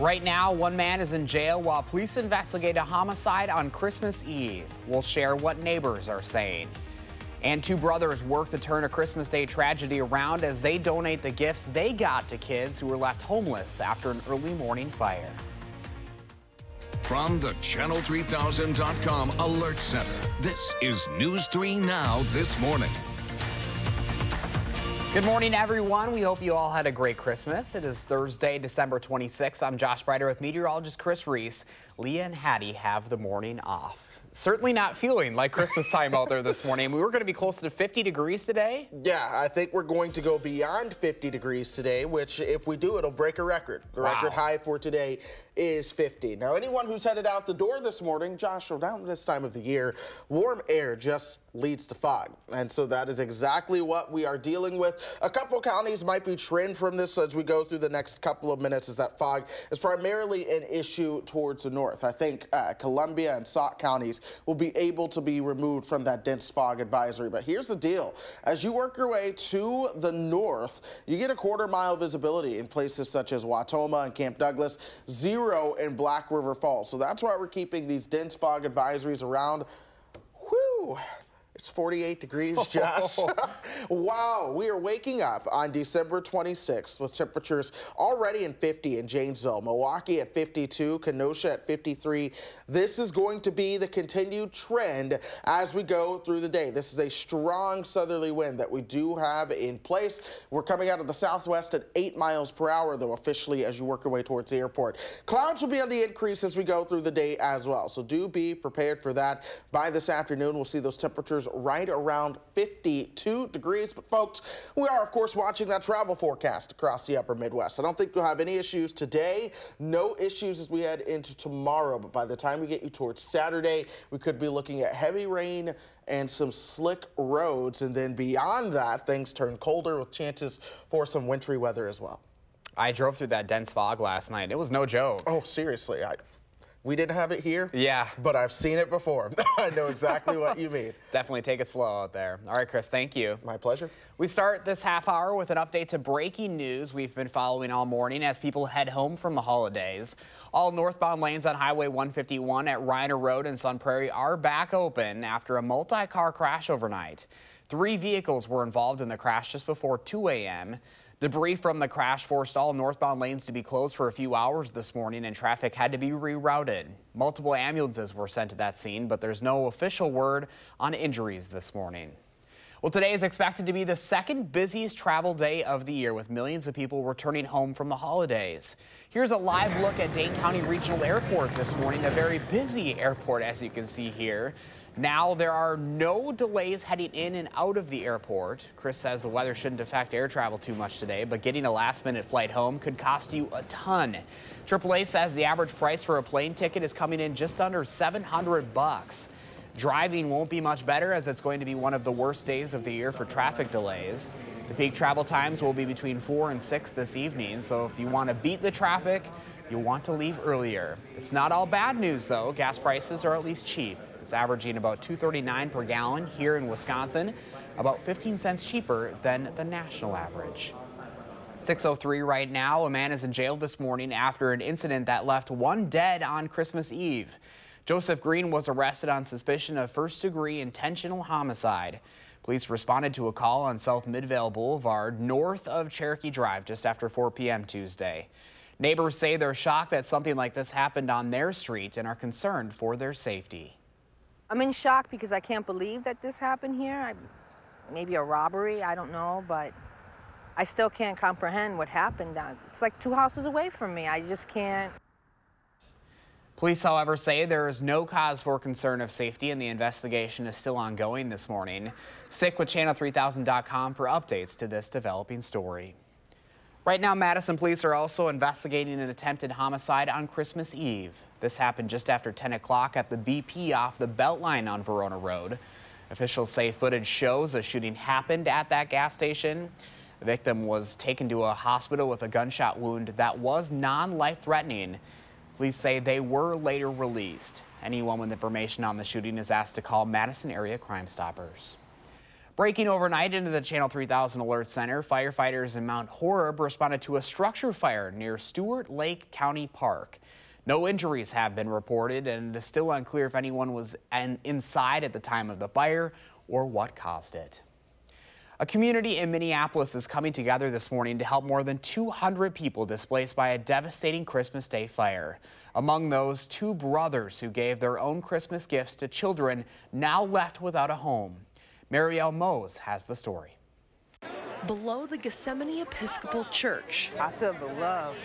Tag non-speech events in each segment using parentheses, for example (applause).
Right now, one man is in jail while police investigate a homicide on Christmas Eve. We'll share what neighbors are saying. And two brothers work to turn a Christmas Day tragedy around as they donate the gifts they got to kids who were left homeless after an early morning fire. From the Channel3000.com Alert Center, this is News 3 Now This Morning. Good morning, everyone. We hope you all had a great Christmas. It is Thursday, December 26th. I'm Josh Brighter with meteorologist Chris Reese. Leah and Hattie have the morning off certainly not feeling like Christmas time out there this morning. We were going to be close to 50 degrees today. Yeah, I think we're going to go beyond 50 degrees today, which if we do, it'll break a record. The wow. record high for today is 50. Now, anyone who's headed out the door this morning, Josh, around this time of the year, warm air just leads to fog. And so that is exactly what we are dealing with. A couple counties might be trimmed from this as we go through the next couple of minutes as that fog is primarily an issue towards the north. I think uh, Columbia and Sauk counties will be able to be removed from that dense fog advisory. But here's the deal. As you work your way to the north, you get a quarter mile visibility in places such as Wautoma and Camp Douglas, zero in Black River Falls. So that's why we're keeping these dense fog advisories around. Whew. It's 48 degrees, (laughs) Josh. (laughs) wow, we are waking up on December 26th with temperatures already in 50 in Janesville, Milwaukee at 52, Kenosha at 53. This is going to be the continued trend as we go through the day. This is a strong southerly wind that we do have in place. We're coming out of the southwest at 8 miles per hour, though, officially as you work your way towards the airport. Clouds will be on the increase as we go through the day as well, so do be prepared for that. By this afternoon, we'll see those temperatures right around 52 degrees. But folks, we are of course watching that travel forecast across the upper Midwest. I don't think you'll have any issues today. No issues as we head into tomorrow. But by the time we get you towards Saturday, we could be looking at heavy rain and some slick roads. And then beyond that, things turn colder with chances for some wintry weather as well. I drove through that dense fog last night. It was no joke. Oh, seriously. I, we didn't have it here. Yeah. But I've seen it before. (laughs) I know exactly what you mean. (laughs) Definitely take it slow out there. All right, Chris, thank you. My pleasure. We start this half hour with an update to breaking news we've been following all morning as people head home from the holidays. All northbound lanes on Highway 151 at Reiner Road and Sun Prairie are back open after a multi-car crash overnight. Three vehicles were involved in the crash just before 2 a.m. Debris from the crash forced all northbound lanes to be closed for a few hours this morning and traffic had to be rerouted. Multiple ambulances were sent to that scene, but there's no official word on injuries this morning. Well, today is expected to be the second busiest travel day of the year with millions of people returning home from the holidays. Here's a live look at Dane County Regional Airport this morning, a very busy airport as you can see here. Now there are no delays heading in and out of the airport. Chris says the weather shouldn't affect air travel too much today, but getting a last minute flight home could cost you a ton. AAA says the average price for a plane ticket is coming in just under 700 bucks. Driving won't be much better as it's going to be one of the worst days of the year for traffic delays. The peak travel times will be between 4 and 6 this evening, so if you want to beat the traffic, you'll want to leave earlier. It's not all bad news though. Gas prices are at least cheap. It's averaging about 239 per gallon here in Wisconsin, about 15 cents cheaper than the national average. 603 right now. A man is in jail this morning after an incident that left one dead on Christmas Eve. Joseph Green was arrested on suspicion of first degree intentional homicide. Police responded to a call on South Midvale Boulevard north of Cherokee Drive just after 4 p.m. Tuesday. Neighbors say they're shocked that something like this happened on their street and are concerned for their safety. I'm in shock because I can't believe that this happened here. I, maybe a robbery, I don't know, but I still can't comprehend what happened. Uh, it's like two houses away from me. I just can't. Police, however, say there is no cause for concern of safety and the investigation is still ongoing this morning. Stick with channel3000.com for updates to this developing story. Right now, Madison police are also investigating an attempted homicide on Christmas Eve. This happened just after 10 o'clock at the BP off the Beltline on Verona Road. Officials say footage shows a shooting happened at that gas station. The victim was taken to a hospital with a gunshot wound that was non-life threatening. Police say they were later released. Anyone with information on the shooting is asked to call Madison area Crime Stoppers. Breaking overnight into the Channel 3000 Alert Center, firefighters in Mount Horeb responded to a structure fire near Stewart Lake County Park. No injuries have been reported, and it is still unclear if anyone was inside at the time of the fire or what caused it. A community in Minneapolis is coming together this morning to help more than 200 people displaced by a devastating Christmas Day fire. Among those, two brothers who gave their own Christmas gifts to children now left without a home. Marielle Mose has the story. Below the Gethsemane Episcopal Church, I feel the love,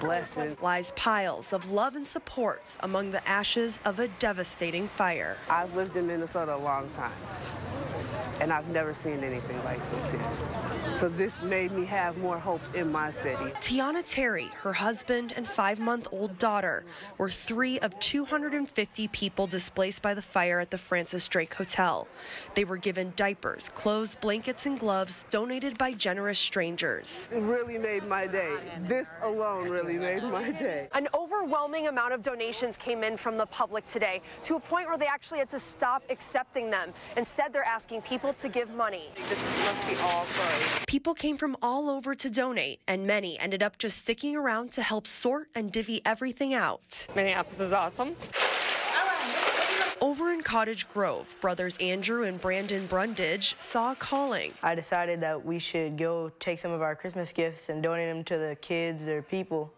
blessing, lies piles of love and support among the ashes of a devastating fire. I've lived in Minnesota a long time and I've never seen anything like this here. So this made me have more hope in my city. Tiana Terry, her husband, and five-month-old daughter were three of 250 people displaced by the fire at the Francis Drake Hotel. They were given diapers, clothes, blankets, and gloves donated by generous strangers. It really made my day. This alone really made my day. An overwhelming amount of donations came in from the public today to a point where they actually had to stop accepting them. Instead, they're asking people to give money. This must be all free. People came from all over to donate, and many ended up just sticking around to help sort and divvy everything out. Minneapolis is awesome. Over in Cottage Grove, brothers Andrew and Brandon Brundage saw a calling. I decided that we should go take some of our Christmas gifts and donate them to the kids or people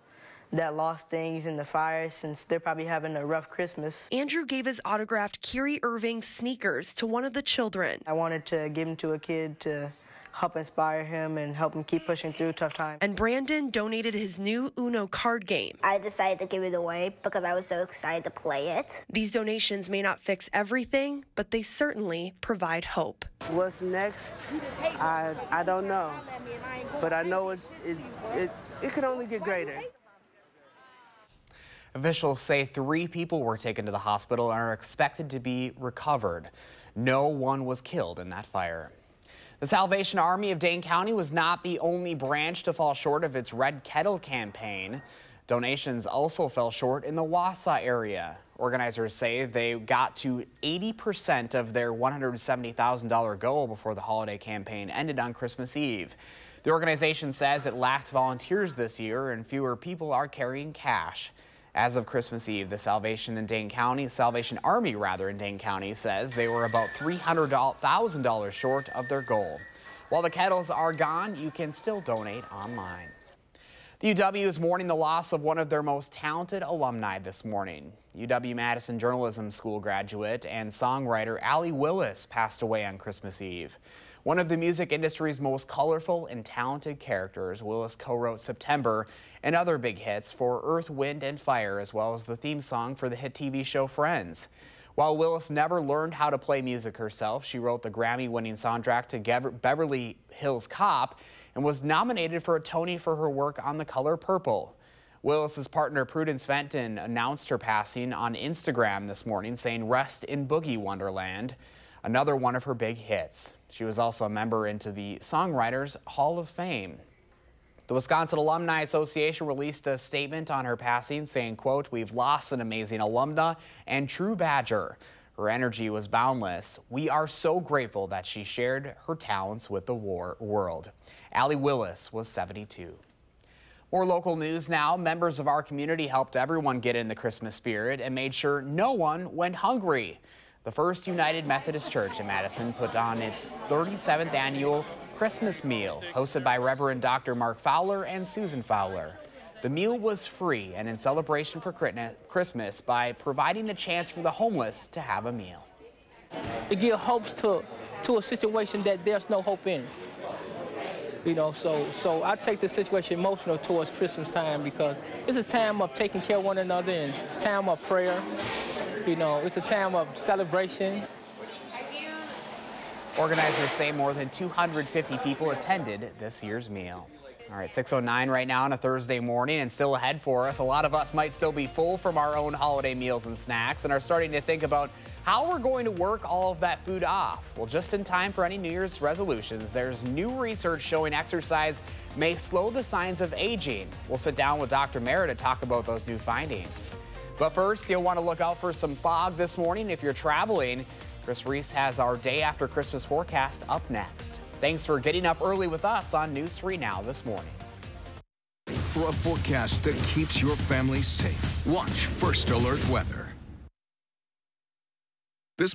that lost things in the fire since they're probably having a rough Christmas. Andrew gave his autographed Kyrie Irving sneakers to one of the children. I wanted to give them to a kid to help inspire him and help him keep pushing through tough times. And Brandon donated his new Uno card game. I decided to give it away because I was so excited to play it. These donations may not fix everything, but they certainly provide hope. What's next? I, I don't know. But I know it, it, it, it can only get greater. Officials say three people were taken to the hospital and are expected to be recovered. No one was killed in that fire. The Salvation Army of Dane County was not the only branch to fall short of its Red Kettle campaign. Donations also fell short in the Wausau area. Organizers say they got to 80% of their $170,000 goal before the holiday campaign ended on Christmas Eve. The organization says it lacked volunteers this year and fewer people are carrying cash. As of Christmas Eve, the Salvation in Dane County, Salvation Army rather in Dane County says they were about $300,000 short of their goal. While the kettles are gone, you can still donate online. The UW is mourning the loss of one of their most talented alumni this morning. UW-Madison Journalism School graduate and songwriter Allee Willis passed away on Christmas Eve. One of the music industry's most colorful and talented characters, Willis co-wrote September and other big hits for Earth, Wind, and Fire, as well as the theme song for the hit TV show Friends. While Willis never learned how to play music herself, she wrote the Grammy-winning soundtrack to Beverly Hills Cop and was nominated for a Tony for her work on The Color Purple. Willis's partner Prudence Fenton announced her passing on Instagram this morning, saying rest in Boogie Wonderland, another one of her big hits. She was also a member into the Songwriters Hall of Fame. The Wisconsin Alumni Association released a statement on her passing saying, quote, we've lost an amazing alumna and true Badger. Her energy was boundless. We are so grateful that she shared her talents with the war world. Allee Willis was 72. More local news now. Members of our community helped everyone get in the Christmas spirit and made sure no one went hungry. The First United Methodist Church in Madison put on its 37th annual Christmas meal, hosted by Reverend Dr. Mark Fowler and Susan Fowler. The meal was free and in celebration for Christmas by providing a chance for the homeless to have a meal. It gives hopes to, to a situation that there's no hope in. You know, so so I take the situation emotional towards Christmas time because it's a time of taking care of one another and time of prayer you know, it's a time of celebration. Organizers say more than 250 people attended this year's meal. All right, 6.09 right now on a Thursday morning and still ahead for us. A lot of us might still be full from our own holiday meals and snacks and are starting to think about how we're going to work all of that food off. Well, just in time for any New Year's resolutions, there's new research showing exercise may slow the signs of aging. We'll sit down with Dr. Mehra to talk about those new findings. But first, you'll want to look out for some fog this morning if you're traveling. Chris Reese has our day after Christmas forecast up next. Thanks for getting up early with us on News 3 Now this morning. For a forecast that keeps your family safe, watch First Alert Weather. This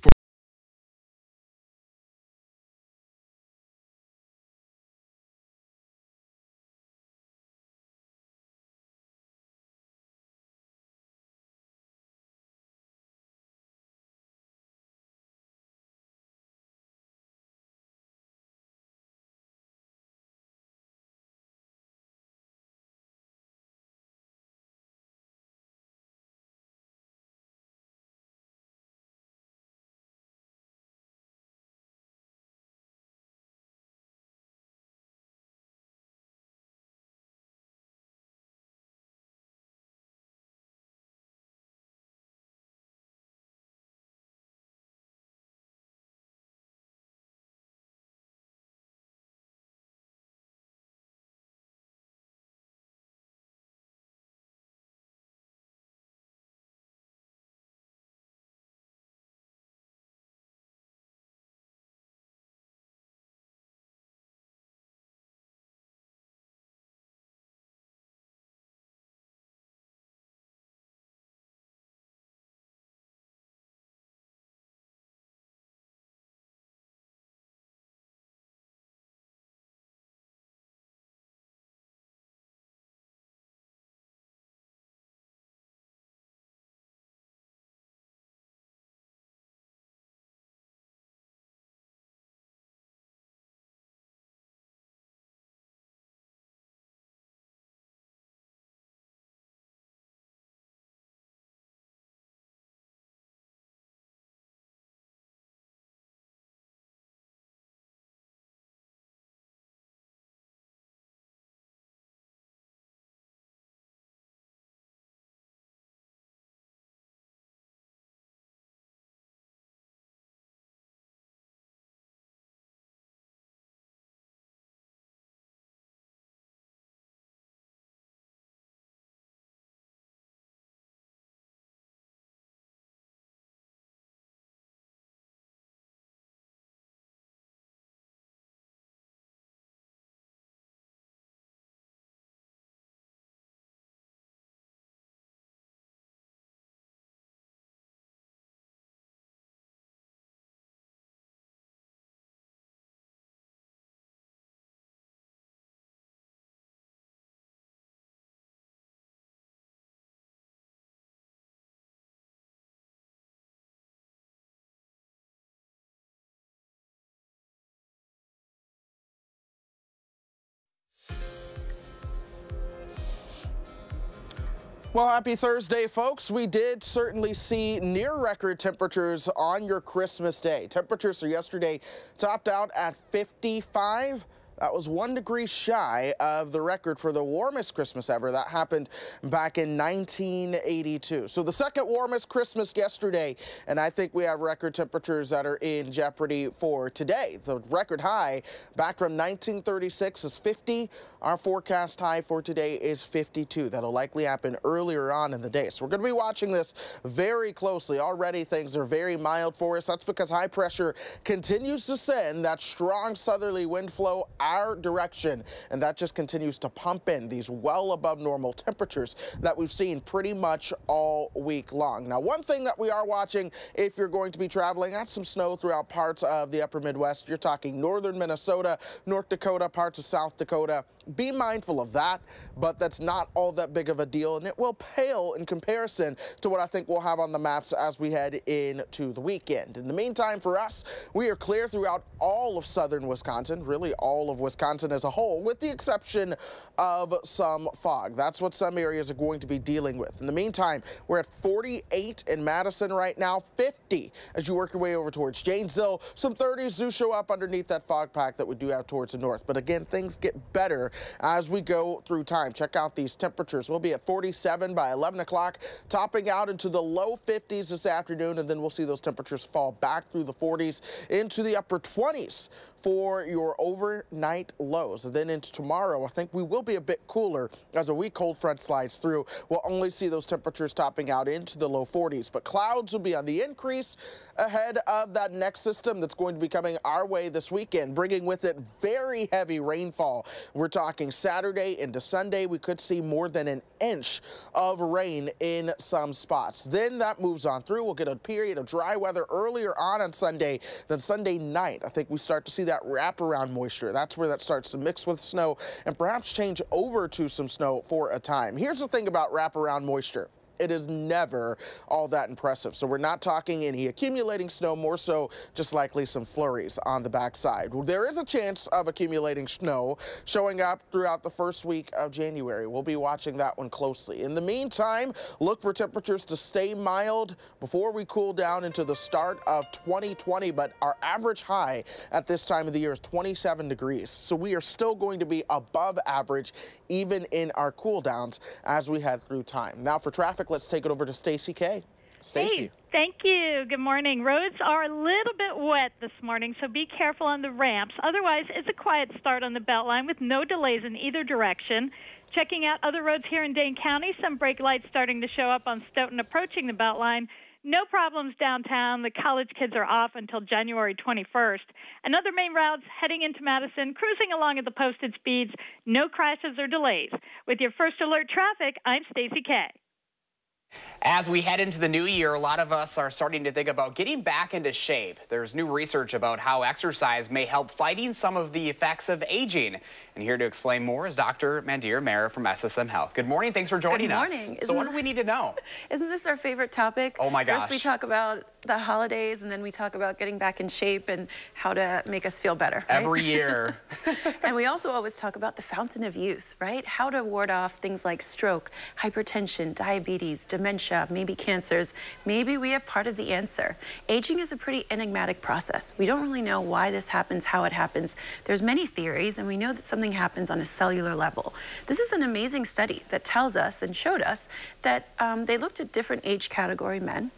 Well, happy Thursday, folks. We did certainly see near record temperatures on your Christmas day. Temperatures for yesterday topped out at 55. That was one degree shy of the record for the warmest Christmas ever. That happened back in 1982. So the second warmest Christmas yesterday, and I think we have record temperatures that are in jeopardy for today. The record high back from 1936 is 50. Our forecast high for today is 52. That'll likely happen earlier on in the day. So we're going to be watching this very closely. Already things are very mild for us. That's because high pressure continues to send that strong southerly wind flow our direction. And that just continues to pump in these well above normal temperatures that we've seen pretty much all week long. Now, one thing that we are watching if you're going to be traveling, that's some snow throughout parts of the upper Midwest. You're talking northern Minnesota, North Dakota, parts of South Dakota be mindful of that, but that's not all that big of a deal, and it will pale in comparison to what I think we'll have on the maps as we head into the weekend. In the meantime, for us, we are clear throughout all of southern Wisconsin, really all of Wisconsin as a whole, with the exception of some fog. That's what some areas are going to be dealing with. In the meantime, we're at 48 in Madison right now, 50 as you work your way over towards Janesville. Some 30s do show up underneath that fog pack that we do have towards the north, but again, things get better as we go through time. Check out these temperatures. We'll be at 47 by 11 o'clock, topping out into the low 50s this afternoon, and then we'll see those temperatures fall back through the 40s into the upper 20s for your overnight lows. And then into tomorrow, I think we will be a bit cooler as a weak cold front slides through. We'll only see those temperatures topping out into the low 40s, but clouds will be on the increase ahead of that next system that's going to be coming our way this weekend, bringing with it very heavy rainfall. We're talking Saturday into Sunday. We could see more than an inch of rain in some spots. Then that moves on through. We'll get a period of dry weather earlier on on Sunday. Then Sunday night, I think we start to see that wraparound moisture. That's where that starts to mix with snow and perhaps change over to some snow for a time. Here's the thing about wraparound moisture it is never all that impressive. So we're not talking any accumulating snow, more so just likely some flurries on the backside. There is a chance of accumulating snow showing up throughout the first week of January. We'll be watching that one closely. In the meantime, look for temperatures to stay mild before we cool down into the start of 2020, but our average high at this time of the year is 27 degrees. So we are still going to be above average even in our cool downs as we head through time. Now for traffic, let's take it over to Stacy K. Stacy. Hey, thank you. Good morning. Roads are a little bit wet this morning, so be careful on the ramps. Otherwise, it's a quiet start on the Beltline with no delays in either direction. Checking out other roads here in Dane County, some brake lights starting to show up on Stoughton approaching the Beltline. No problems downtown. The college kids are off until January 21st. And other main routes heading into Madison, cruising along at the posted speeds. No crashes or delays. With your first alert traffic, I'm Stacy Kay. As we head into the new year, a lot of us are starting to think about getting back into shape. There's new research about how exercise may help fighting some of the effects of aging. And here to explain more is Dr. Mandir Mehra from SSM Health. Good morning. Thanks for joining us. Good morning. us. so what do we need to know? (laughs) Isn't this our favorite topic? Oh my gosh. First we talk about the holidays and then we talk about getting back in shape and how to make us feel better. Right? Every year. (laughs) (laughs) and we also always talk about the fountain of youth, right? How to ward off things like stroke, hypertension, diabetes, dementia, maybe cancers. Maybe we have part of the answer. Aging is a pretty enigmatic process. We don't really know why this happens, how it happens. There's many theories and we know that something happens on a cellular level. This is an amazing study that tells us and showed us that um, they looked at different age category men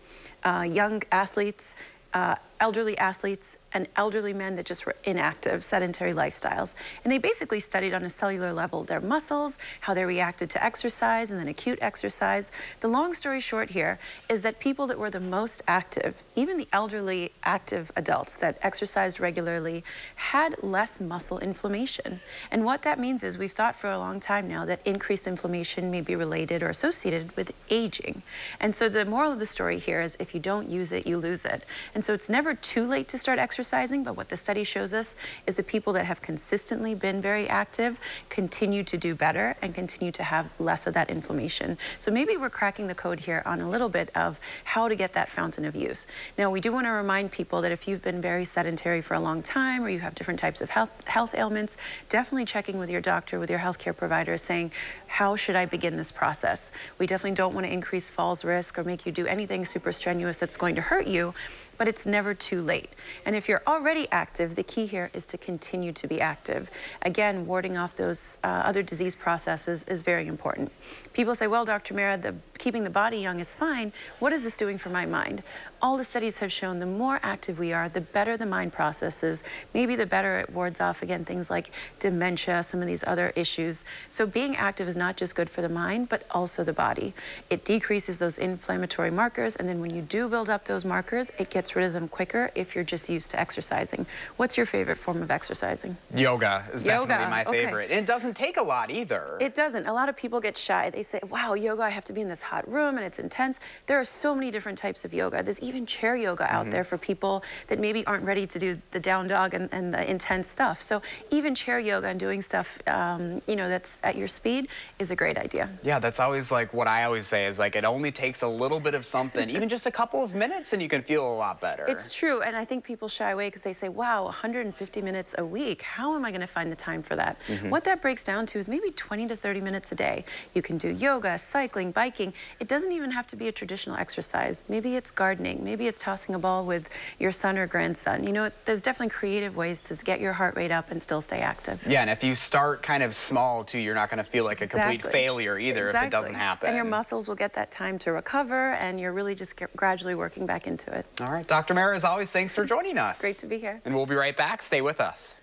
young athletes, uh, elderly athletes, and elderly men that just were inactive, sedentary lifestyles. And they basically studied on a cellular level their muscles, how they reacted to exercise and then acute exercise. The long story short here is that people that were the most active, even the elderly active adults that exercised regularly, had less muscle inflammation. And what that means is we've thought for a long time now that increased inflammation may be related or associated with aging. And so the moral of the story here is if you don't use it, you lose it. And so it's never too late to start exercising exercising, but what the study shows us is the people that have consistently been very active continue to do better and continue to have less of that inflammation. So maybe we're cracking the code here on a little bit of how to get that fountain of youth. Now, we do want to remind people that if you've been very sedentary for a long time or you have different types of health, health ailments, definitely checking with your doctor, with your healthcare provider, saying, how should I begin this process? We definitely don't want to increase falls risk or make you do anything super strenuous that's going to hurt you but it's never too late. And if you're already active, the key here is to continue to be active. Again, warding off those uh, other disease processes is very important. People say, well, Dr. Mehra, the, keeping the body young is fine. What is this doing for my mind? All the studies have shown the more active we are, the better the mind processes, maybe the better it wards off, again, things like dementia, some of these other issues. So being active is not just good for the mind, but also the body. It decreases those inflammatory markers, and then when you do build up those markers, it gets gets rid of them quicker if you're just used to exercising. What's your favorite form of exercising? Yoga is yoga. definitely my favorite. Okay. And it doesn't take a lot either. It doesn't. A lot of people get shy. They say, wow, yoga, I have to be in this hot room and it's intense. There are so many different types of yoga. There's even chair yoga out mm -hmm. there for people that maybe aren't ready to do the down dog and, and the intense stuff. So even chair yoga and doing stuff, um, you know, that's at your speed is a great idea. Yeah, that's always like what I always say is like it only takes a little bit of something, even just a couple of minutes and you can feel a lot better. It's true, and I think people shy away because they say, wow, 150 minutes a week, how am I going to find the time for that? Mm -hmm. What that breaks down to is maybe 20 to 30 minutes a day. You can do yoga, cycling, biking. It doesn't even have to be a traditional exercise. Maybe it's gardening, maybe it's tossing a ball with your son or grandson. You know, there's definitely creative ways to get your heart rate up and still stay active. Yeah, and if you start kind of small too, you're not going to feel like exactly. a complete failure either exactly. if it doesn't happen. And your muscles will get that time to recover, and you're really just gradually working back into it. All right. Dr. Mehra, as always, thanks for joining us. Great to be here. And we'll be right back. Stay with us.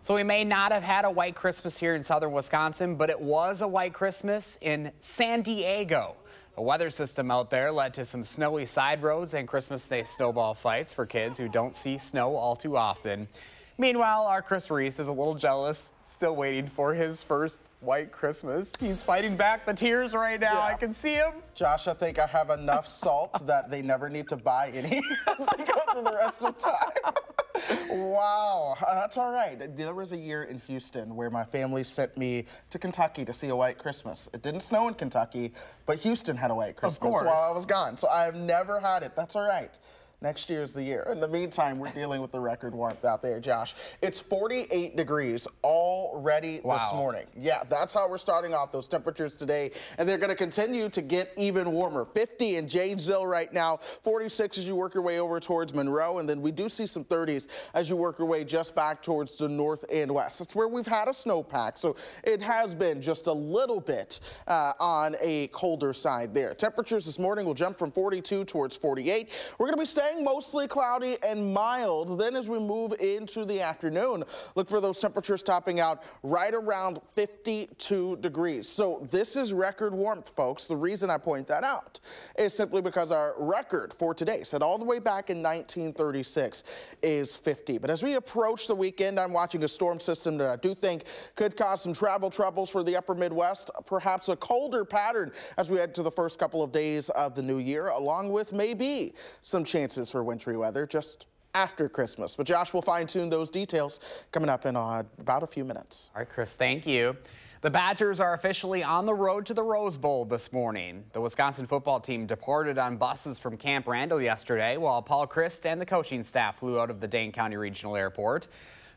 So we may not have had a white Christmas here in southern Wisconsin, but it was a white Christmas in San Diego. A weather system out there led to some snowy side roads and Christmas Day snowball fights for kids who don't see snow all too often. Meanwhile, our Chris Reese is a little jealous, still waiting for his first white Christmas. He's fighting back the tears right now. Yeah. I can see him. Josh, I think I have enough salt that they never need to buy any (laughs) as they go through the rest of time (laughs) wow, uh, that's all right. There was a year in Houston where my family sent me to Kentucky to see a white Christmas. It didn't snow in Kentucky, but Houston had a white Christmas while I was gone. So I've never had it. That's all right. Next year is the year. In the meantime, we're dealing with the record warmth out there, Josh. It's 48 degrees already wow. this morning. Yeah, that's how we're starting off those temperatures today, and they're going to continue to get even warmer. 50 in Janesville right now, 46 as you work your way over towards Monroe, and then we do see some 30s as you work your way just back towards the north and west. That's where we've had a snowpack, so it has been just a little bit uh, on a colder side there. Temperatures this morning will jump from 42 towards 48. We're going to be staying staying mostly cloudy and mild. Then as we move into the afternoon, look for those temperatures topping out right around 52 degrees. So this is record warmth, folks. The reason I point that out is simply because our record for today, set all the way back in 1936, is 50. But as we approach the weekend, I'm watching a storm system that I do think could cause some travel troubles for the upper Midwest, perhaps a colder pattern as we head to the first couple of days of the new year, along with maybe some chances chances for wintry weather just after Christmas. But Josh will fine tune those details coming up in uh, about a few minutes. All right, Chris, thank you. The Badgers are officially on the road to the Rose Bowl this morning. The Wisconsin football team departed on buses from Camp Randall yesterday, while Paul Chryst and the coaching staff flew out of the Dane County Regional Airport.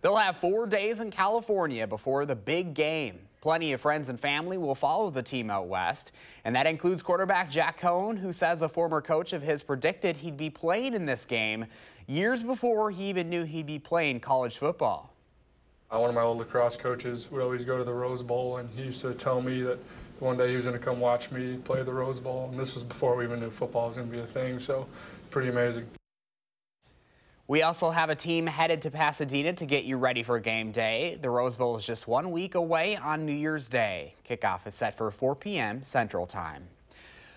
They'll have four days in California before the big game. Plenty of friends and family will follow the team out west, and that includes quarterback Jack Coan, who says a former coach of his predicted he'd be playing in this game years before he even knew he'd be playing college football. One of my old lacrosse coaches would always go to the Rose Bowl, and he used to tell me that one day he was going to come watch me play the Rose Bowl. And this was before we even knew football was going to be a thing, so pretty amazing. We also have a team headed to Pasadena to get you ready for game day. The Rose Bowl is just one week away on New Year's Day. Kickoff is set for 4 p.m. Central Time.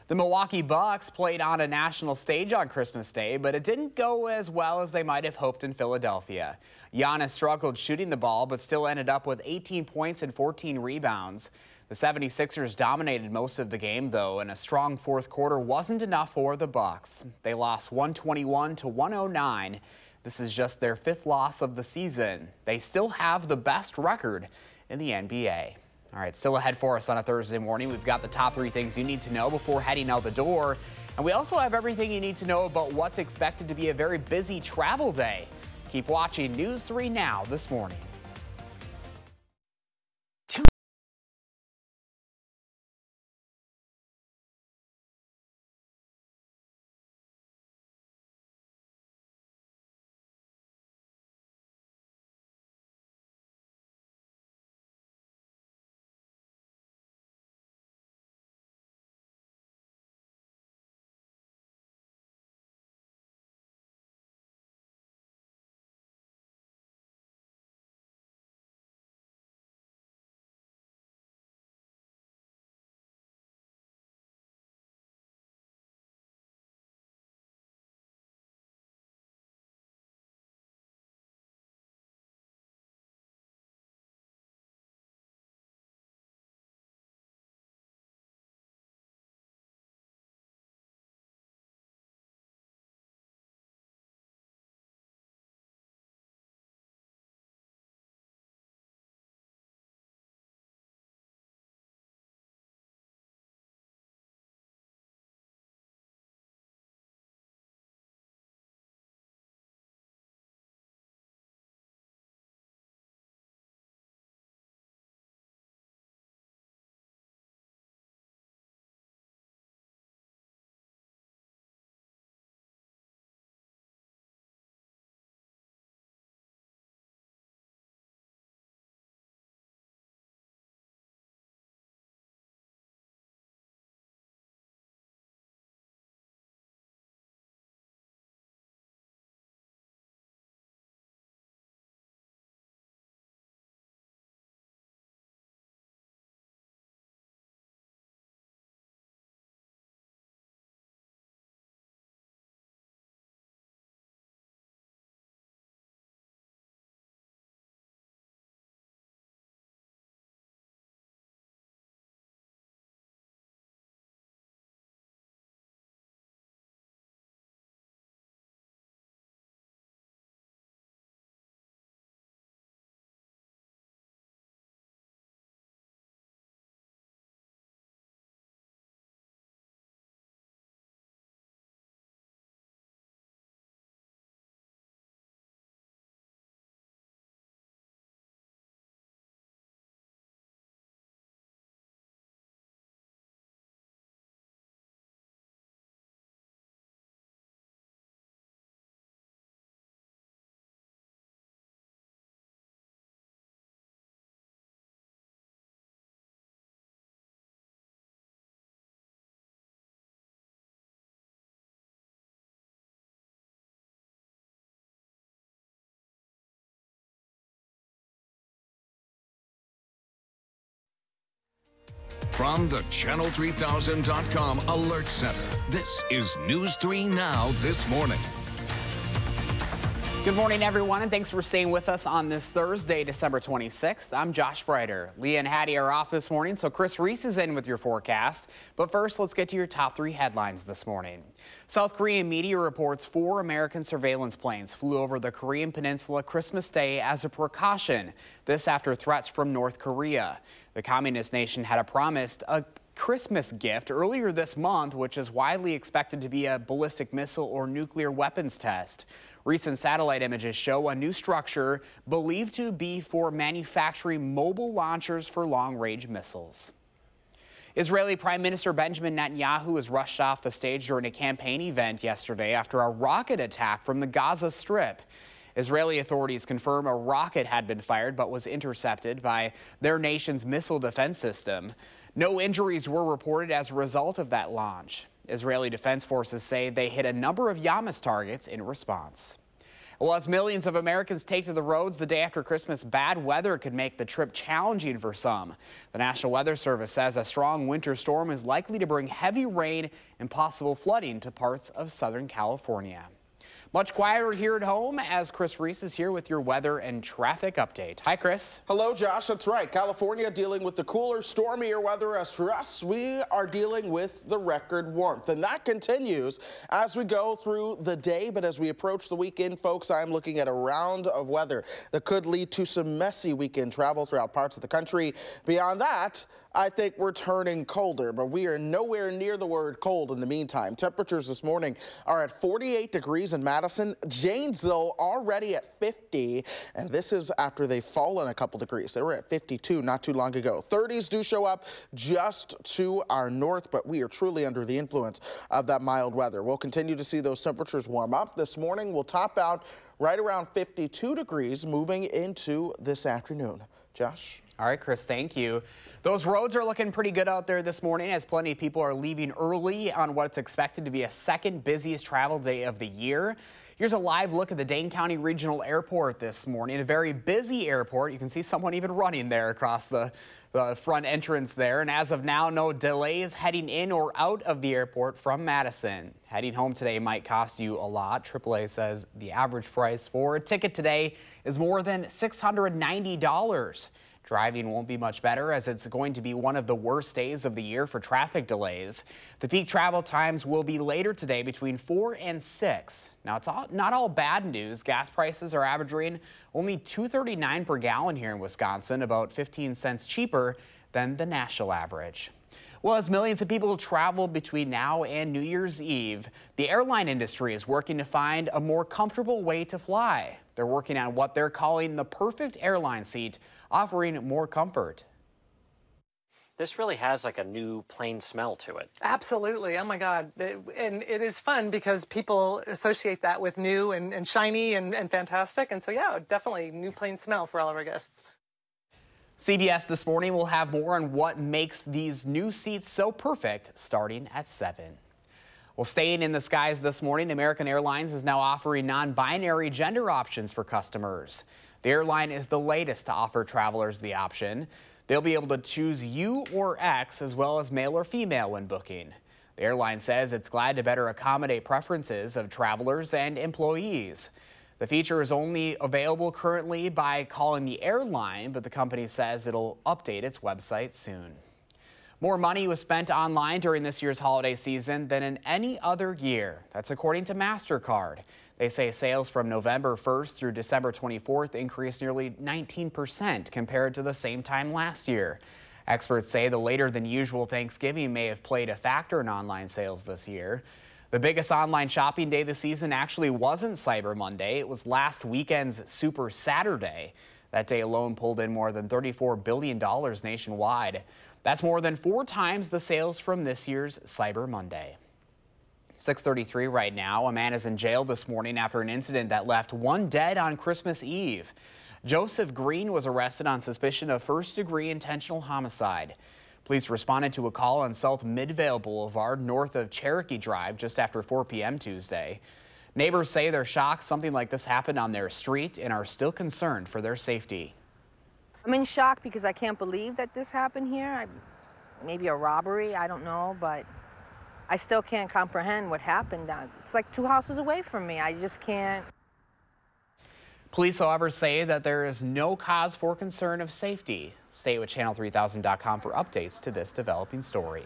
The Milwaukee Bucks played on a national stage on Christmas Day, but it didn't go as well as they might have hoped in Philadelphia. Giannis struggled shooting the ball, but still ended up with 18 points and 14 rebounds. The 76ers dominated most of the game, though, and a strong fourth quarter wasn't enough for the Bucks. They lost 121 to 109. This is just their fifth loss of the season. They still have the best record in the NBA. All right, still ahead for us on a Thursday morning. We've got the top three things you need to know before heading out the door. And we also have everything you need to know about what's expected to be a very busy travel day. Keep watching News 3 Now this morning. From the Channel3000.com Alert Center, this is News 3 Now this morning. Good morning, everyone, and thanks for staying with us on this Thursday, December 26th. I'm Josh Brighter. Leah and Hattie are off this morning, so Chris Reese is in with your forecast. But first, let's get to your top three headlines this morning. South Korean media reports four American surveillance planes flew over the Korean peninsula Christmas Day as a precaution. This after threats from North Korea. The communist nation had a promised a Christmas gift earlier this month, which is widely expected to be a ballistic missile or nuclear weapons test. Recent satellite images show a new structure believed to be for manufacturing mobile launchers for long-range missiles. Israeli Prime Minister Benjamin Netanyahu was rushed off the stage during a campaign event yesterday after a rocket attack from the Gaza Strip. Israeli authorities confirm a rocket had been fired but was intercepted by their nation's missile defense system. No injuries were reported as a result of that launch. Israeli Defense Forces say they hit a number of Hamas targets in response. Well, as millions of Americans take to the roads the day after Christmas, bad weather could make the trip challenging for some. The National Weather Service says a strong winter storm is likely to bring heavy rain and possible flooding to parts of Southern California. Much quieter here at home as Chris Reese is here with your weather and traffic update. Hi, Chris. Hello, Josh. That's right. California dealing with the cooler, stormier weather. As for us, we are dealing with the record warmth. And that continues as we go through the day. But as we approach the weekend, folks, I'm looking at a round of weather that could lead to some messy weekend travel throughout parts of the country. Beyond that, I think we're turning colder, but we are nowhere near the word cold in the meantime. Temperatures this morning are at 48 degrees in Madison. Janesville already at 50, and this is after they've fallen a couple degrees. They were at 52 not too long ago. 30s do show up just to our north, but we are truly under the influence of that mild weather. We'll continue to see those temperatures warm up. This morning we'll top out right around 52 degrees moving into this afternoon. Josh? All right, Chris, thank you. Those roads are looking pretty good out there this morning as plenty of people are leaving early on what's expected to be a second busiest travel day of the year. Here's a live look at the Dane County Regional Airport this morning. A very busy airport. You can see someone even running there across the, the front entrance there. And as of now, no delays heading in or out of the airport from Madison. Heading home today might cost you a lot. AAA says the average price for a ticket today is more than $690. Driving won't be much better as it's going to be one of the worst days of the year for traffic delays. The peak travel times will be later today between 4 and 6. Now, it's all, not all bad news. Gas prices are averaging only 2.39 per gallon here in Wisconsin, about 15 cents cheaper than the national average. Well, as millions of people travel between now and New Year's Eve, the airline industry is working to find a more comfortable way to fly. They're working on what they're calling the perfect airline seat, offering more comfort. This really has like a new plane smell to it. Absolutely. Oh my God. It, and it is fun because people associate that with new and, and shiny and, and fantastic. And so, yeah, definitely new plane smell for all of our guests. CBS This Morning will have more on what makes these new seats so perfect starting at 7. Well, staying in the skies this morning, American Airlines is now offering non-binary gender options for customers. The airline is the latest to offer travelers the option. They'll be able to choose U or X as well as male or female when booking. The airline says it's glad to better accommodate preferences of travelers and employees. The feature is only available currently by calling the airline, but the company says it'll update its website soon. More money was spent online during this year's holiday season than in any other year. That's according to MasterCard. They say sales from November 1st through December 24th increased nearly 19% compared to the same time last year. Experts say the later than usual Thanksgiving may have played a factor in online sales this year. The biggest online shopping day this season actually wasn't Cyber Monday. It was last weekend's Super Saturday. That day alone pulled in more than $34 billion nationwide. That's more than four times the sales from this year's Cyber Monday. 633 right now. A man is in jail this morning after an incident that left one dead on Christmas Eve. Joseph Green was arrested on suspicion of first degree intentional homicide. Police responded to a call on South Midvale Boulevard north of Cherokee Drive just after 4 p.m. Tuesday. Neighbors say they're shocked something like this happened on their street and are still concerned for their safety. I'm in shock because I can't believe that this happened here. I, maybe a robbery, I don't know, but I still can't comprehend what happened. Uh, it's like two houses away from me. I just can't. Police, however, say that there is no cause for concern of safety. Stay with channel3000.com for updates to this developing story.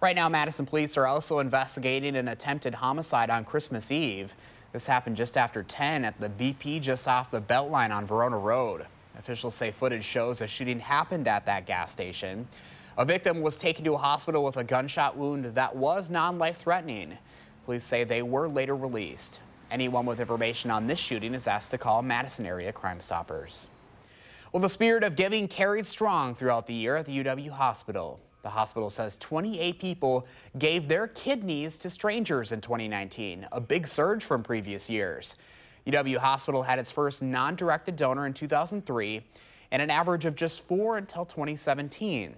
Right now, Madison police are also investigating an attempted homicide on Christmas Eve. This happened just after 10 at the BP just off the Beltline on Verona Road. Officials say footage shows a shooting happened at that gas station. A victim was taken to a hospital with a gunshot wound that was non-life threatening. Police say they were later released. Anyone with information on this shooting is asked to call Madison area Crime Stoppers. Well, the spirit of giving carried strong throughout the year at the UW hospital. The hospital says 28 people gave their kidneys to strangers in 2019, a big surge from previous years. UW Hospital had its first non-directed donor in 2003 and an average of just four until 2017.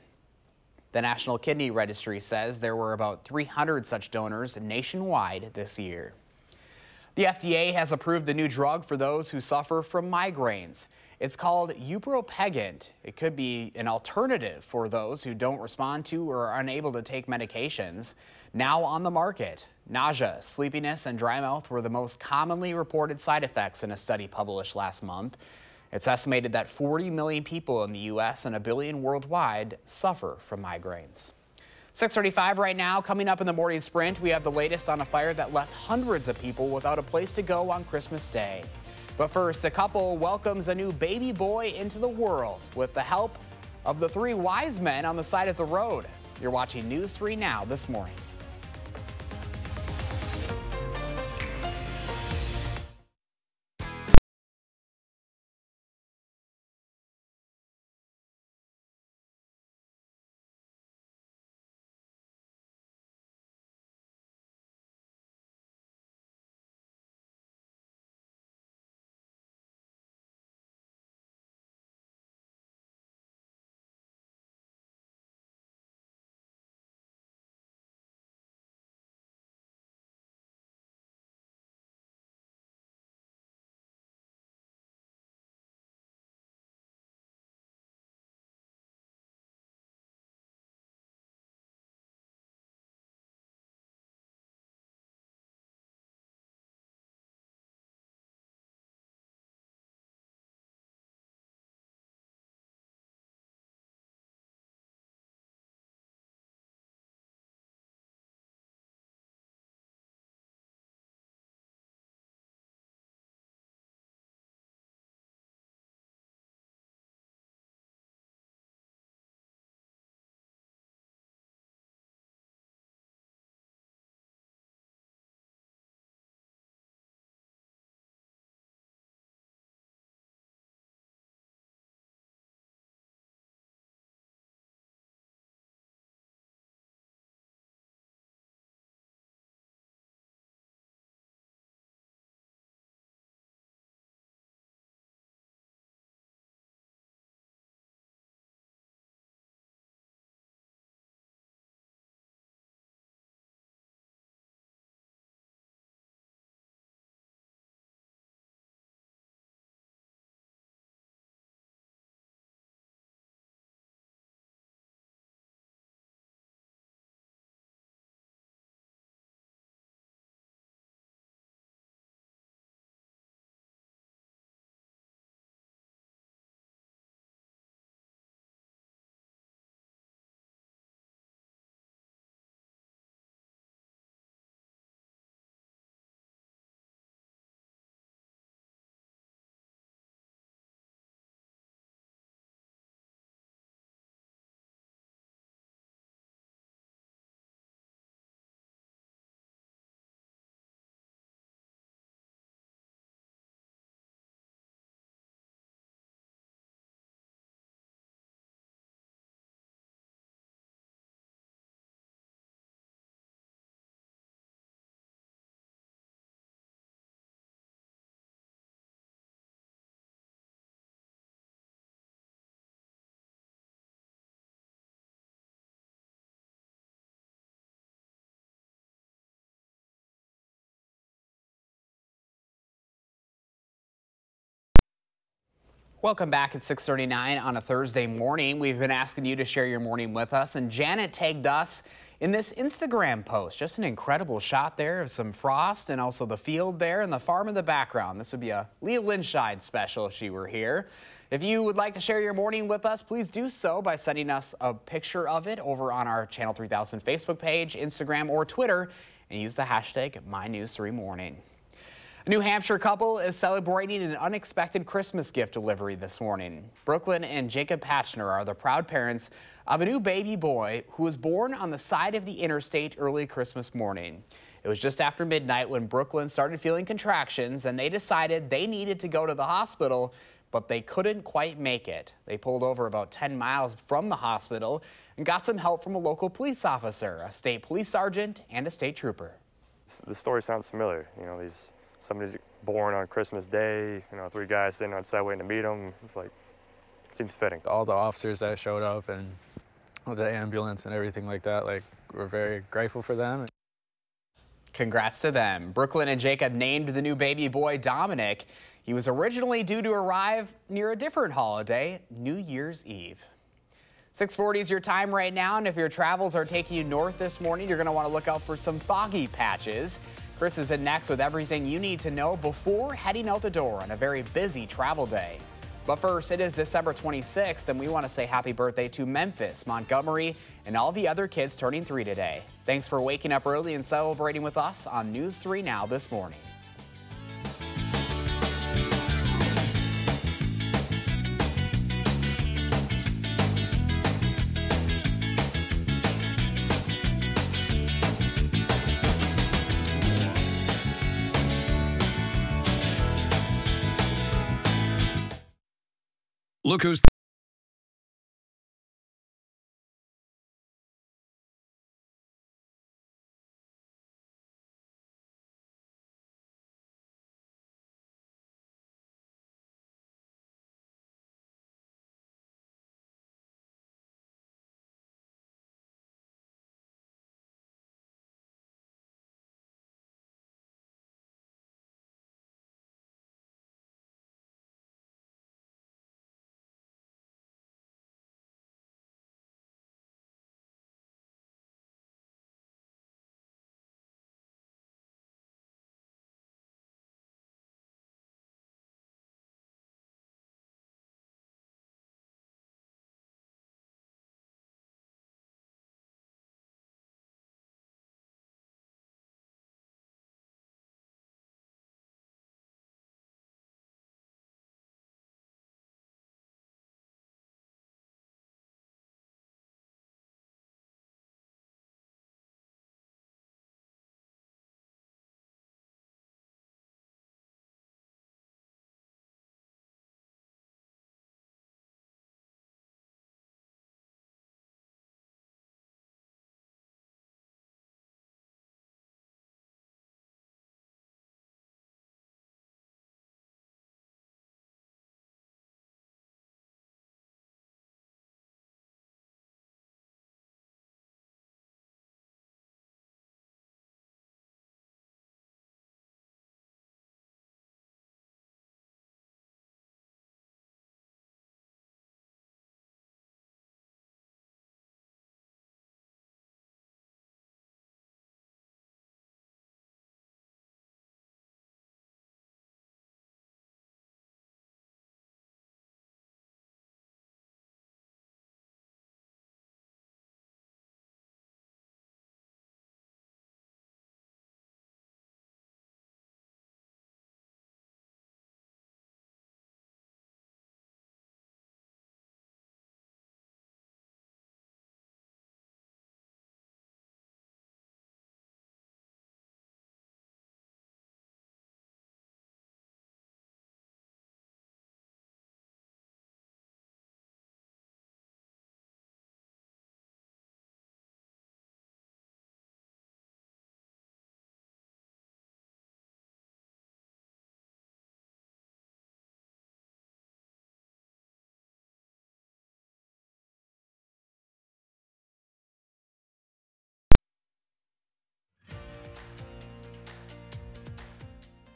The National Kidney Registry says there were about 300 such donors nationwide this year. The FDA has approved a new drug for those who suffer from migraines. It's called ubrogepant. It could be an alternative for those who don't respond to or are unable to take medications. Now on the market, nausea, sleepiness, and dry mouth were the most commonly reported side effects in a study published last month. It's estimated that 40 million people in the U.S. and a billion worldwide suffer from migraines. 635 right now. Coming up in the morning sprint, we have the latest on a fire that left hundreds of people without a place to go on Christmas Day. But first, a couple welcomes a new baby boy into the world with the help of the three wise men on the side of the road. You're watching News 3 Now this morning. Welcome back at 6:39 on a Thursday morning. We've been asking you to share your morning with us, and Janet tagged us in this Instagram post. Just an incredible shot there of some frost and also the field there and the farm in the background. This would be a Leah Linscheid special if she were here. If you would like to share your morning with us, please do so by sending us a picture of it over on our Channel 3000 Facebook page, Instagram, or Twitter, and use the hashtag MyNews3Morning. A New Hampshire couple is celebrating an unexpected Christmas gift delivery this morning. Brooklyn and Jacob Patchner are the proud parents of a new baby boy who was born on the side of the interstate early Christmas morning. It was just after midnight when Brooklyn started feeling contractions and they decided they needed to go to the hospital, but they couldn't quite make it. They pulled over about 10 miles from the hospital and got some help from a local police officer, a state police sergeant, and a state trooper. The story sounds familiar. You know, these somebody's born on Christmas Day, you know, three guys sitting on side waiting to meet him. It's like, it seems fitting. All the officers that showed up and the ambulance and everything like that, like, we're very grateful for them. Congrats to them. Brooklyn and Jacob named the new baby boy Dominic. He was originally due to arrive near a different holiday, New Year's Eve. 640 is your time right now, and if your travels are taking you north this morning, you're going to want to look out for some foggy patches. Chris is in next with everything you need to know before heading out the door on a very busy travel day. But first, it is December 26th, and we want to say happy birthday to Memphis, Montgomery, and all the other kids turning three today. Thanks for waking up early and celebrating with us on News 3 Now this morning. Look who's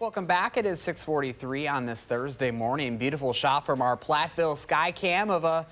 Welcome back. It is 643 on this Thursday morning. Beautiful shot from our Platteville Skycam of a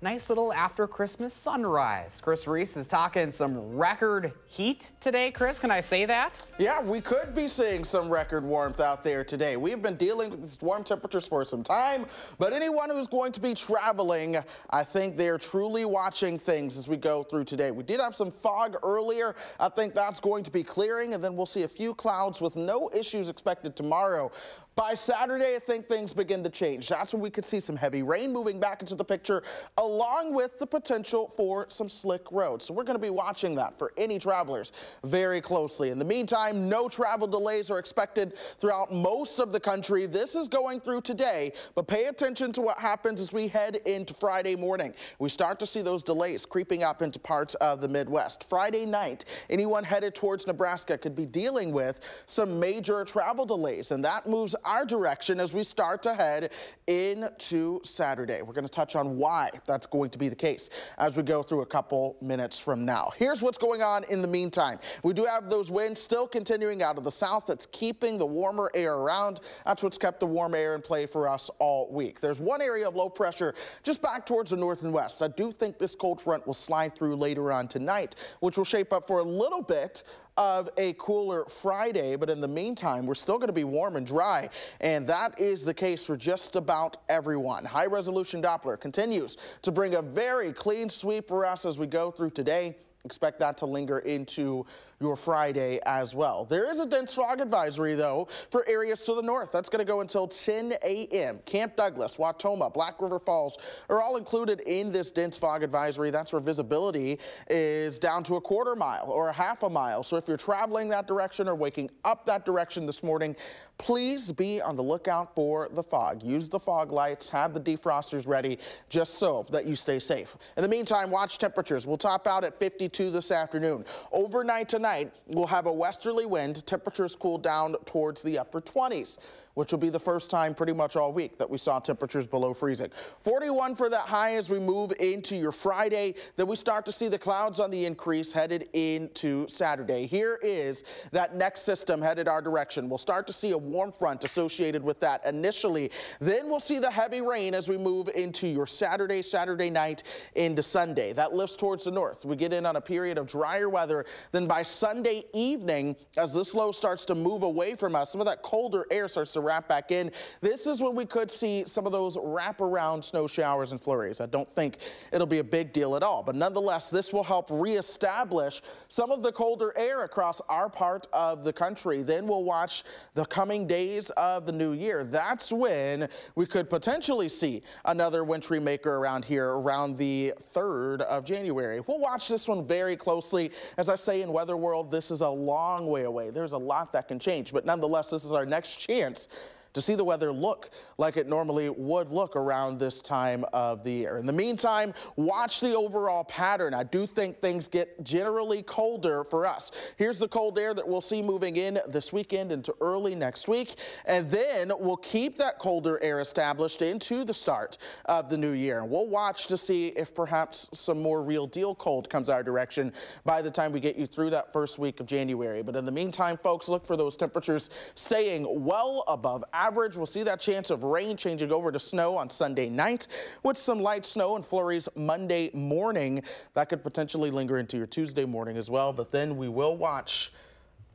nice little after Christmas sunrise. Chris Reese is talking some record heat today. Chris, can I say that? Yeah, we could be seeing some record warmth out there today. We've been dealing with warm temperatures for some time, but anyone who's going to be traveling, I think they're truly watching things as we go through today. We did have some fog earlier. I think that's going to be clearing, and then we'll see a few clouds with no issues expected tomorrow. By Saturday, I think things begin to change. That's when we could see some heavy rain moving back into the picture, along with the potential for some slick roads. So we're going to be watching that for any travelers very closely. In the meantime, no travel delays are expected throughout most of the country. This is going through today, but pay attention to what happens as we head into Friday morning. We start to see those delays creeping up into parts of the Midwest. Friday night, anyone headed towards Nebraska could be dealing with some major travel delays, and that moves our direction as we start to head into Saturday. We're going to touch on why that's going to be the case as we go through a couple minutes from now. Here's what's going on in the meantime. We do have those winds still continuing out of the south that's keeping the warmer air around. That's what's kept the warm air in play for us all week. There's one area of low pressure just back towards the north and west. I do think this cold front will slide through later on tonight, which will shape up for a little bit of a cooler Friday, but in the meantime, we're still going to be warm and dry, and that is the case for just about everyone. High resolution Doppler continues to bring a very clean sweep for us as we go through today. Expect that to linger into your Friday as well. There is a dense fog advisory, though, for areas to the north. That's going to go until 10 a.m. Camp Douglas, Wautoma, Black River Falls are all included in this dense fog advisory. That's where visibility is down to a quarter mile or a half a mile. So if you're traveling that direction or waking up that direction this morning, please be on the lookout for the fog. Use the fog lights, have the defrosters ready just so that you stay safe. In the meantime, watch temperatures. We'll top out at 52 this afternoon. Overnight tonight, we'll have a westerly wind. Temperatures cool down towards the upper 20s which will be the first time pretty much all week that we saw temperatures below freezing. 41 for that high as we move into your Friday. Then we start to see the clouds on the increase headed into Saturday. Here is that next system headed our direction. We'll start to see a warm front associated with that initially. Then we'll see the heavy rain as we move into your Saturday, Saturday night into Sunday. That lifts towards the north. We get in on a period of drier weather. Then by Sunday evening, as this low starts to move away from us, some of that colder air starts to wrap back in. This is when we could see some of those wraparound snow showers and flurries. I don't think it'll be a big deal at all, but nonetheless, this will help reestablish some of the colder air across our part of the country. Then we'll watch the coming days of the new year. That's when we could potentially see another wintry maker around here around the 3rd of January. We'll watch this one very closely. As I say in Weather World, this is a long way away. There's a lot that can change, but nonetheless, this is our next chance to see the weather look like it normally would look around this time of the year. In the meantime, watch the overall pattern. I do think things get generally colder for us. Here's the cold air that we'll see moving in this weekend into early next week, and then we'll keep that colder air established into the start of the new year. We'll watch to see if perhaps some more real deal cold comes our direction by the time we get you through that first week of January. But in the meantime, folks, look for those temperatures staying well above average. We'll see that chance of rain changing over to snow on Sunday night with some light snow and flurries Monday morning. That could potentially linger into your Tuesday morning as well, but then we will watch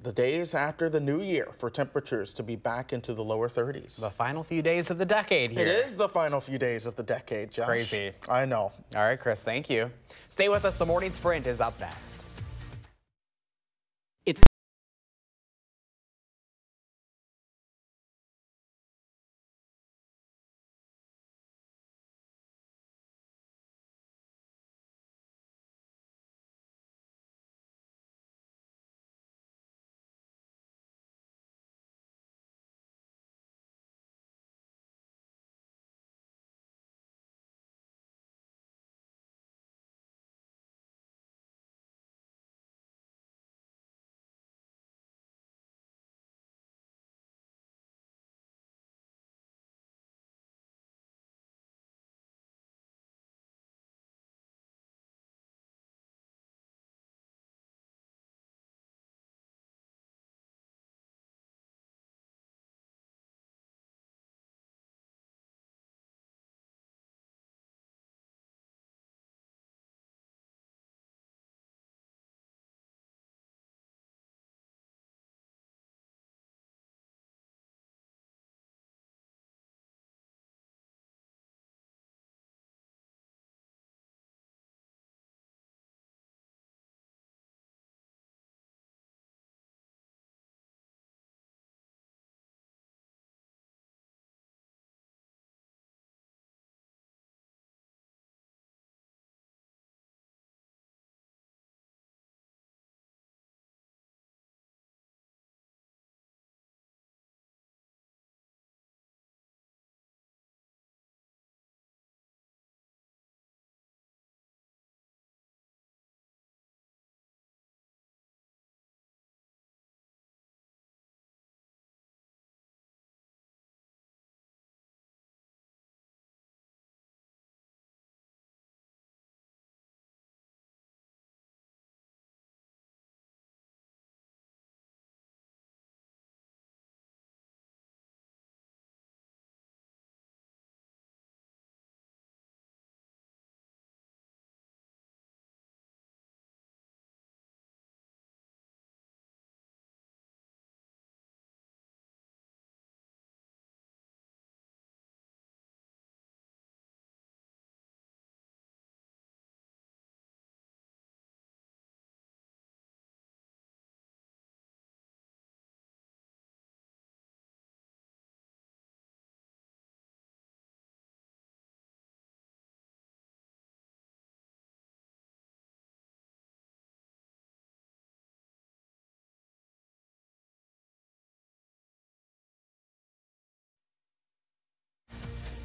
the days after the new year for temperatures to be back into the lower 30s. The final few days of the decade here. It is the final few days of the decade, Josh. Crazy. I know. All right, Chris, thank you. Stay with us. The morning sprint is up next.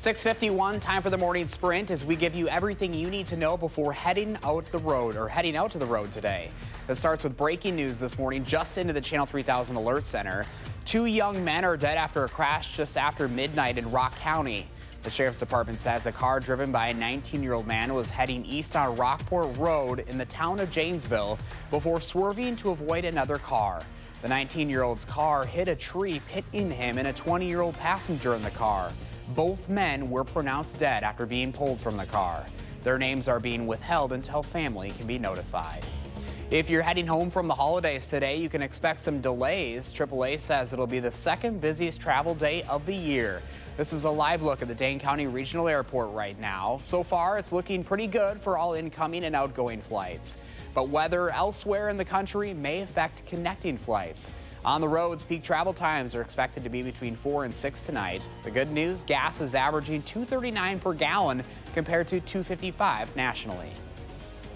651, time for the morning sprint as we give you everything you need to know before heading out the road or heading out to the road today. It starts with breaking news this morning just into the Channel 3000 Alert Center. Two young men are dead after a crash just after midnight in Rock County. The Sheriff's Department says a car driven by a 19-year-old man was heading east on Rockport Road in the town of Janesville before swerving to avoid another car. The 19-year-old's car hit a tree, pitting him and a 20-year-old passenger in the car. Both men were pronounced dead after being pulled from the car. Their names are being withheld until family can be notified. If you're heading home from the holidays today, you can expect some delays. AAA says it'll be the second busiest travel day of the year. This is a live look at the Dane County Regional Airport right now. So far, it's looking pretty good for all incoming and outgoing flights. But weather elsewhere in the country may affect connecting flights. On the roads, peak travel times are expected to be between 4 and 6 tonight. The good news, gas is averaging 239 per gallon compared to 255 nationally.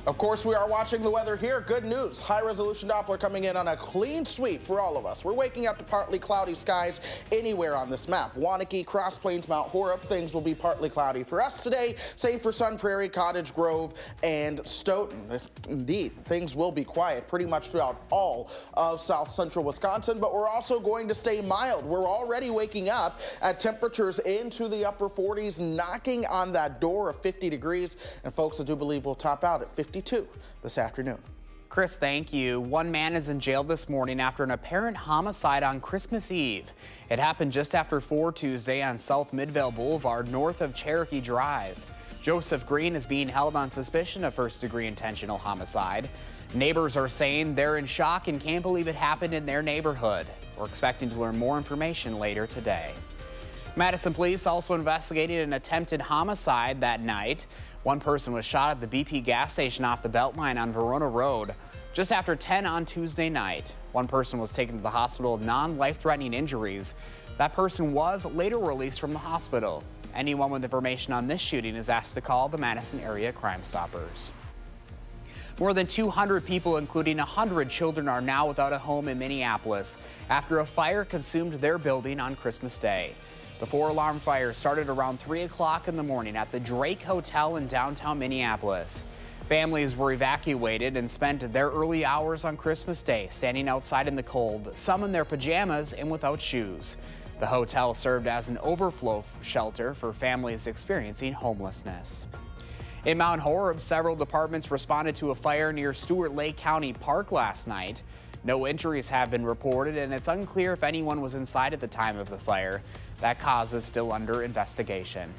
Of course, we are watching the weather here. Good news. High resolution Doppler coming in on a clean sweep for all of us. We're waking up to partly cloudy skies anywhere on this map. Waunakee, Cross Plains, Mount Horeb, things will be partly cloudy for us today. Same for Sun Prairie, Cottage Grove, and Stoughton. Indeed, things will be quiet pretty much throughout all of south central Wisconsin, but we're also going to stay mild. We're already waking up at temperatures into the upper 40s, knocking on that door of 50 degrees. And folks, I do believe we'll top out at 50 52 this afternoon. Chris, thank you. One man is in jail this morning after an apparent homicide on Christmas Eve. It happened just after 4 Tuesday on South Midvale Boulevard, north of Cherokee Drive. Joseph Green is being held on suspicion of first degree intentional homicide. Neighbors are saying they're in shock and can't believe it happened in their neighborhood. We're expecting to learn more information later today. Madison police also investigated an attempted homicide that night. One person was shot at the BP gas station off the Beltline on Verona Road just after 10 on Tuesday night. One person was taken to the hospital with non-life-threatening injuries. That person was later released from the hospital. Anyone with information on this shooting is asked to call the Madison Area Crime Stoppers. More than 200 people, including 100 children, are now without a home in Minneapolis after a fire consumed their building on Christmas Day. The four-alarm fire started around 3 o'clock in the morning at the Drake Hotel in downtown Minneapolis. Families were evacuated and spent their early hours on Christmas Day standing outside in the cold, some in their pajamas and without shoes. The hotel served as an overflow shelter for families experiencing homelessness. In Mount Horeb, several departments responded to a fire near Stewart Lake County Park last night. No injuries have been reported, and it's unclear if anyone was inside at the time of the fire. That cause is still under investigation.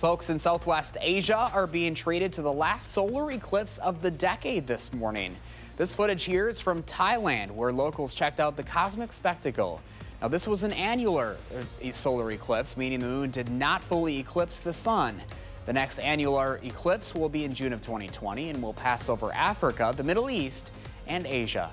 Folks in Southwest Asia are being treated to the last solar eclipse of the decade this morning. This footage here is from Thailand, where locals checked out the cosmic spectacle. Now, this was an annular uh, solar eclipse, meaning the moon did not fully eclipse the sun. The next annular eclipse will be in June of 2020 and will pass over Africa, the Middle East, and Asia.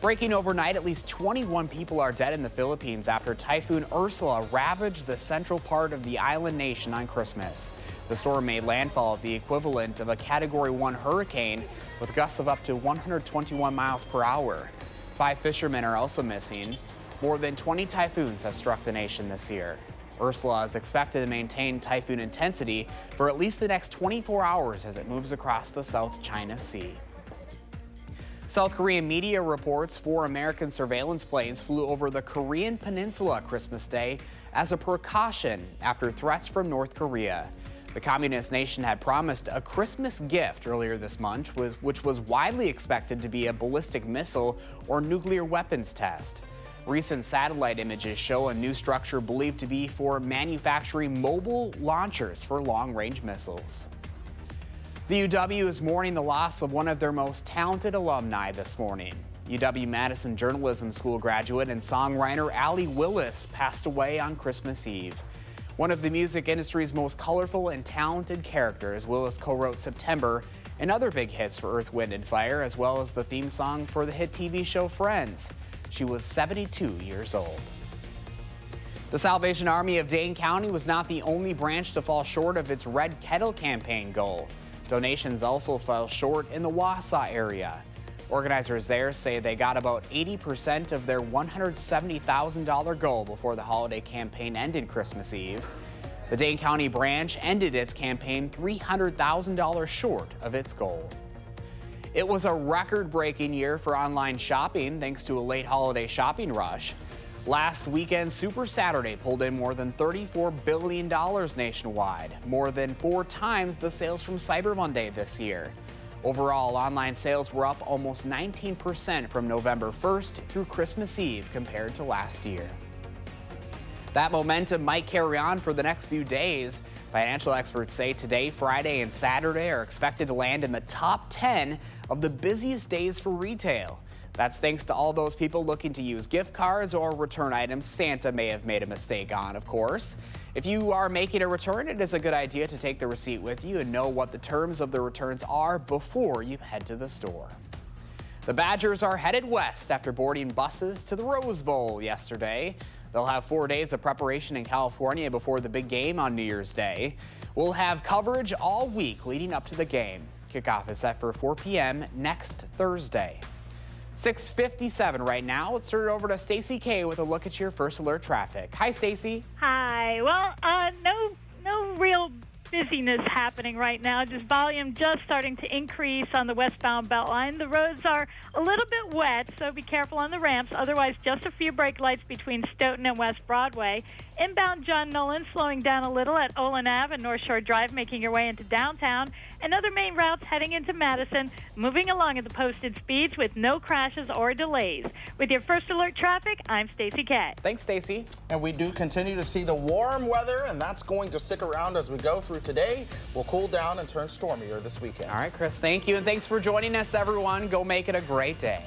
Breaking overnight, at least 21 people are dead in the Philippines after Typhoon Ursula ravaged the central part of the island nation on Christmas. The storm made landfall at the equivalent of a Category 1 hurricane with gusts of up to 121 miles per hour. Five fishermen are also missing. More than 20 typhoons have struck the nation this year. Ursula is expected to maintain typhoon intensity for at least the next 24 hours as it moves across the South China Sea. South Korean media reports four American surveillance planes flew over the Korean peninsula Christmas Day as a precaution after threats from North Korea. The communist nation had promised a Christmas gift earlier this month, which was widely expected to be a ballistic missile or nuclear weapons test. Recent satellite images show a new structure believed to be for manufacturing mobile launchers for long-range missiles. The UW is mourning the loss of one of their most talented alumni this morning. UW-Madison Journalism School graduate and songwriter Allee Willis passed away on Christmas Eve. One of the music industry's most colorful and talented characters, Willis co-wrote September and other big hits for Earth, Wind & Fire, as well as the theme song for the hit TV show Friends. She was 72 years old. The Salvation Army of Dane County was not the only branch to fall short of its Red Kettle campaign goal. Donations also fell short in the Wausau area. Organizers there say they got about 80% of their $170,000 goal before the holiday campaign ended Christmas Eve. The Dane County branch ended its campaign $300,000 short of its goal. It was a record breaking year for online shopping thanks to a late holiday shopping rush. Last weekend, Super Saturday pulled in more than $34 billion nationwide, more than four times the sales from Cyber Monday this year. Overall, online sales were up almost 19% from November 1st through Christmas Eve compared to last year. That momentum might carry on for the next few days. Financial experts say today, Friday, and Saturday are expected to land in the top 10 of the busiest days for retail. That's thanks to all those people looking to use gift cards or return items Santa may have made a mistake on, of course. If you are making a return, it is a good idea to take the receipt with you and know what the terms of the returns are before you head to the store. The Badgers are headed west after boarding buses to the Rose Bowl yesterday. They'll have four days of preparation in California before the big game on New Year's Day. We'll have coverage all week leading up to the game. Kickoff is set for 4 p.m. next Thursday. 657 right now. Let's turn it over to Stacy K with a look at your first alert traffic. Hi, Stacy. Hi. Well, uh, no, no real busyness happening right now. Just volume just starting to increase on the westbound Beltline. The roads are a little bit wet, so be careful on the ramps. Otherwise, just a few brake lights between Stoughton and West Broadway. Inbound John Nolen slowing down a little at Olin Ave and North Shore Drive, making your way into downtown. And other main routes heading into Madison, moving along at the posted speeds with no crashes or delays. With your first alert traffic, I'm Stacy K. Thanks, Stacy. And we do continue to see the warm weather, and that's going to stick around as we go through today. We'll cool down and turn stormier this weekend. All right, Chris, thank you. And thanks for joining us, everyone. Go make it a great day.